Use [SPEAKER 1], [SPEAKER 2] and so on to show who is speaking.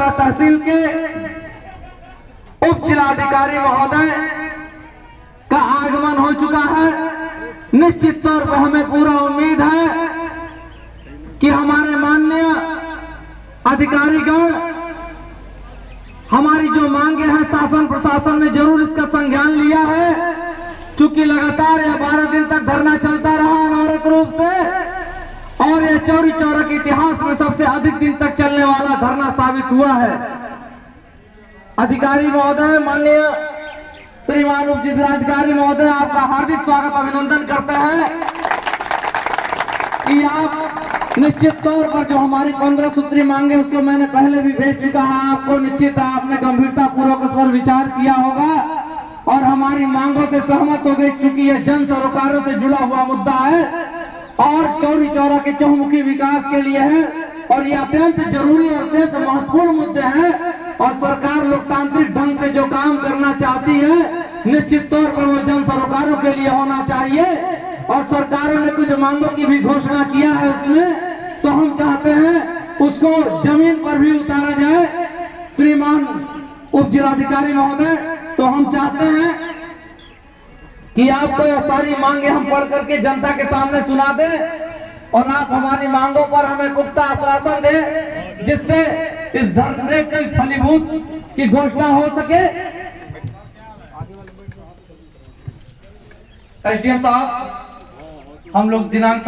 [SPEAKER 1] तहसील के उप जिलाधिकारी महोदय का आगमन हो चुका है। निश्चित तौर पर हमें पूरा उम्मीद है कि हमारे माननीय अधिकारीगण, हमारी जो मांगे हैं, शासन प्रशासन ने ज़रूर इसका संज्ञान लिया है। क्योंकि लगातार यह बारह दिन तक धरना चलता और यह चौरी चौरा के इतिहास में सबसे अधिक दिन तक चलने वाला धरना साबित हुआ है। अधिकारी महोदय, माननीय श्रीमान उप जिलाधिकारी महोदय, आपका हार्दिक स्वागत, अभिनंदन करते हैं कि आप निश्चित तौर पर जो हमारी पंद्रह सूत्री मांगे, उसको मैंने पहले भी भेज चुका है। आपको निश्चित आपने गंभीरता पूर्वक उस पर विचार किया होगा और हमारी मांगों से सहमत हो गई, चूँकि यह जन सरोकारों से जुड़ा हुआ मुद्दा है। और चौरी चौरा के चहुमुखी विकास के लिए है। और ये अत्यंत ज़रूरी और अत्यंत महत्वपूर्ण मुद्दे हैं। और सरकार लोकतांत्रिक ढंग से जो काम करना चाहती है, निश्चित तौर पर वो जन सरोकारों के लिए होना चाहिए। और सरकारों ने कुछ मांगों की भी घोषणा किया है उसमें तो हम चाहते हैं उसको ज़मीन पर भी उतारा जाए। श्रीमान उप जिलाधिकारी महोदय तो हम चाहते हैं कि आपको यह सारी मांगे हम पढ़ करके जनता के सामने सुना दें और आप हमारी मांगों पर हमें पुख्ता आश्वासन दें, जिससे इस धरने के फलीभूत की घोषणा हो सके। एसडीएम साहब, हम लोग दिनांक